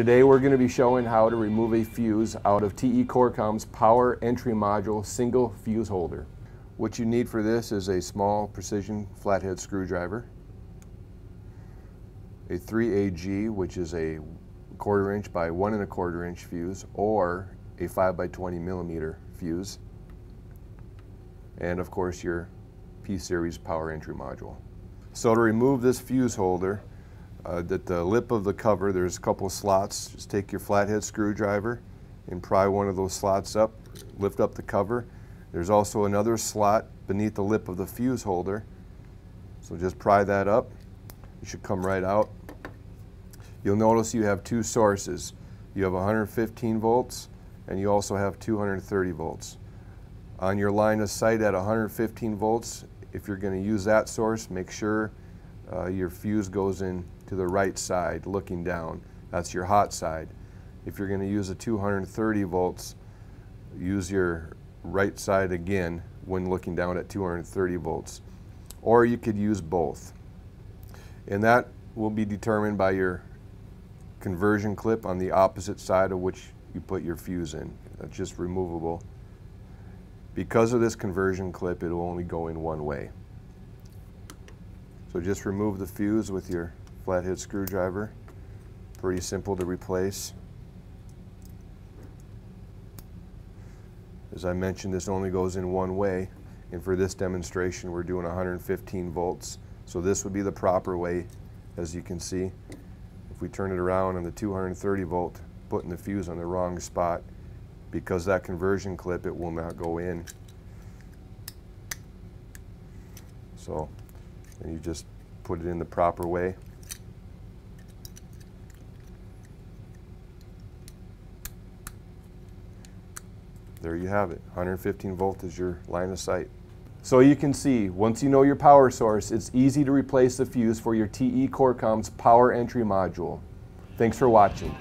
Today we're going to be showing how to remove a fuse out of TE Corcom's power entry module single fuse holder. What you need for this is a small precision flathead screwdriver, a 3AG which is a quarter inch by one and a quarter inch fuse or a 5 by 20 millimeter fuse and of course your P-Series power entry module. So to remove this fuse holder uh, at the lip of the cover, there's a couple of slots. Just take your flathead screwdriver and pry one of those slots up, lift up the cover. There's also another slot beneath the lip of the fuse holder. So just pry that up. It should come right out. You'll notice you have two sources. You have 115 volts and you also have 230 volts. On your line of sight at 115 volts, if you're going to use that source, make sure uh, your fuse goes in to the right side looking down. That's your hot side. If you're going to use a 230 volts, use your right side again when looking down at 230 volts. Or you could use both. And that will be determined by your conversion clip on the opposite side of which you put your fuse in. That's just removable. Because of this conversion clip, it will only go in one way. So just remove the fuse with your flathead screwdriver. Pretty simple to replace. As I mentioned, this only goes in one way. And for this demonstration, we're doing 115 volts. So this would be the proper way, as you can see. If we turn it around on the 230 volt, putting the fuse on the wrong spot, because that conversion clip, it will not go in. So, and you just put it in the proper way. There you have it. 115 volt is your line of sight. So you can see, once you know your power source, it's easy to replace the fuse for your TE Corcom's power entry module. Thanks for watching.